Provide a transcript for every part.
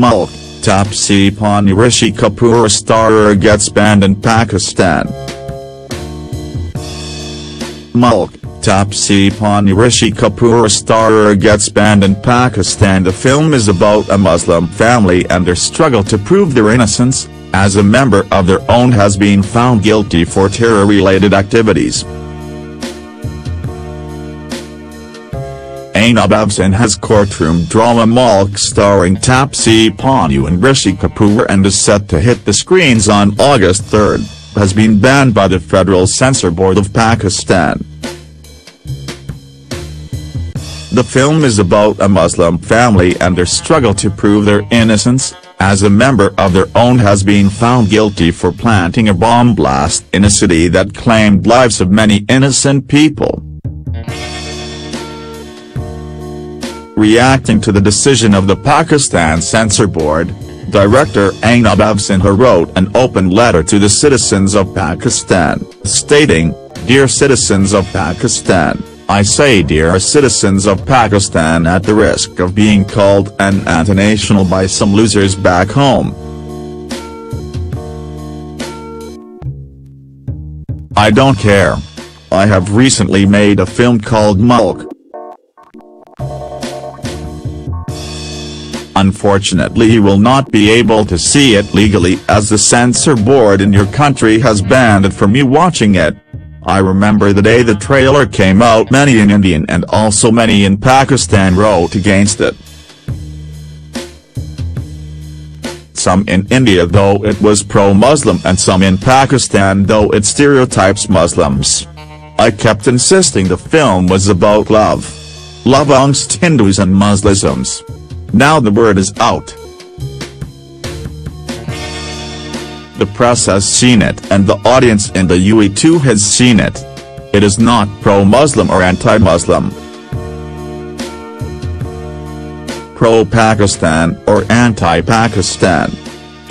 Mulk, Taapsee Pannu Rishi Kapoor starer gets banned in Pakistan. Mulk, Taapsee Pannu Rishi Kapoor starer gets banned in Pakistan The film is about a Muslim family and their struggle to prove their innocence, as a member of their own has been found guilty for terror-related activities. Ainab Afzal has courtroom drama Mulk starring Taapsee Pannu and Rishi Kapoor and is set to hit the screens on August 3, has been banned by the Federal Censor Board of Pakistan. The film is about a Muslim family and their struggle to prove their innocence, as a member of their own has been found guilty for planting a bomb blast in a city that claimed lives of many innocent people. Reacting to the decision of the Pakistan Censor Board, director Anubhav Sinha wrote an open letter to the citizens of Pakistan, stating, Dear citizens of Pakistan, I say dear citizens of Pakistan at the risk of being called an anti-national by some losers back home. I don't care. I have recently made a film called Mulk. Unfortunately you will not be able to see it legally as the censor board in your country has banned it from you watching it. I remember the day the trailer came out many in India and also many in Pakistan wrote against it. Some in India though it was pro-Muslim and some in Pakistan though it stereotypes Muslims. I kept insisting the film was about love. Love amongst Hindus and Muslims. Now the word is out. The press has seen it and the audience in the UAE too has seen it. It is not pro-Muslim or anti-Muslim. Pro-Pakistan or anti-Pakistan.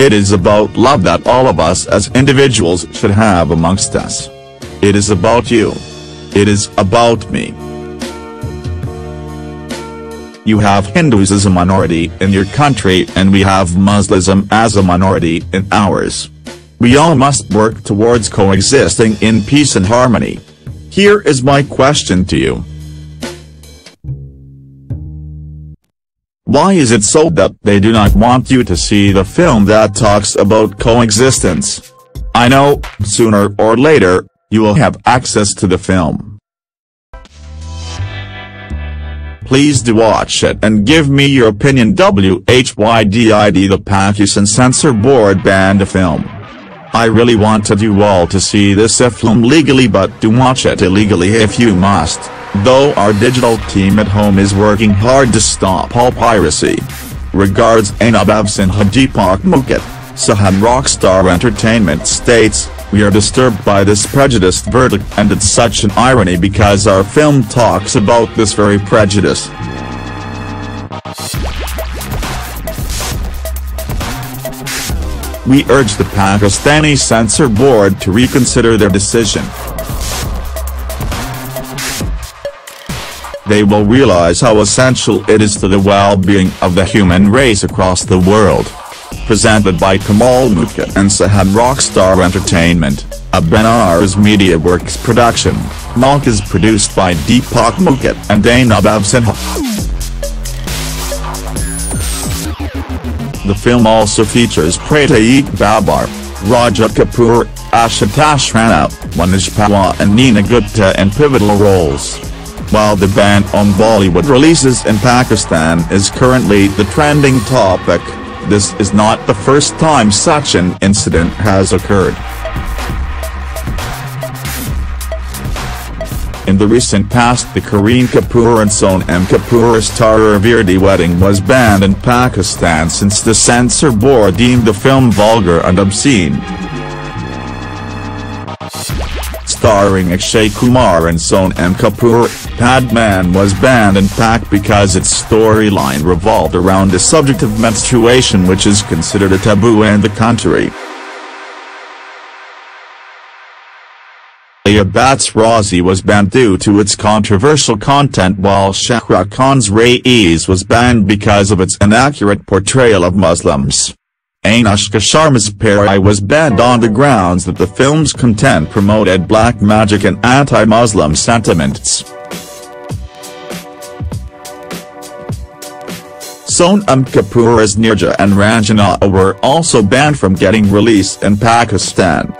It is about love that all of us as individuals should have amongst us. It is about you. It is about me. You have Hindus as a minority in your country and we have Muslim as a minority in ours. We all must work towards coexisting in peace and harmony. Here is my question to you. Why is it so that they do not want you to see the film that talks about coexistence? I know, sooner or later, you will have access to the film. Please do watch it and give me your opinion WHYDID The Pakistan Censor Board banned the film. I really wanted you all to see this film legally but do watch it illegally if you must, though our digital team at home is working hard to stop all piracy. Regards Ainab Afzal Deepak Mukherjee, Soham Rockstar Entertainment states, we are disturbed by this prejudiced verdict and it's such an irony because our film talks about this very prejudice. We urge the Pakistani censor board to reconsider their decision. They will realize how essential it is to the well-being of the human race across the world presented by Kamal Mukherjee and Soham Rockstar Entertainment, a Benares Media Works production. Mulk is produced by Deepak Mukherjee and Ainab Afzal. The film also features Prateek Babbar, Rajat Kapoor, Ashutosh Rana, Manoj Pahwa and Neena Gupta in pivotal roles. While the ban on Bollywood releases in Pakistan is currently the trending topic, this is not the first time such an incident has occurred. In the recent past the Kareena Kapoor and Sonam Kapoor star Veere Di Wedding was banned in Pakistan since the censor board deemed the film vulgar and obscene starring Akshay Kumar and Sonam Kapoor, Padman was banned in Pak because its storyline revolved around the subject of menstruation which is considered a taboo in the country. Bhatt's Raazi was banned due to its controversial content while Shah Rukh Khan's Raees was banned because of its inaccurate portrayal of Muslims. Anushka Sharma's Pari was banned on the grounds that the film's content promoted black magic and anti-Muslim sentiments. Sonam Kapoor's as Neerja and Raanjhanaa were also banned from getting released in Pakistan.